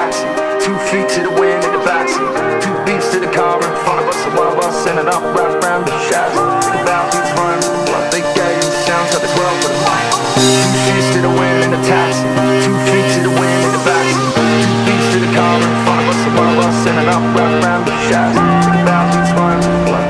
taxi. Two feet to the wind in the backseat. Two beats to the car in front of us. A wild bus sending up right round the chassis. The balcony's running. What they gave sounds like the world for the life. Two feet to the wind in the taxi. Two feet to the wind in the backseat. Two beats to the car in front of us. A wild bus sending up right round the chassis. The balcony's running.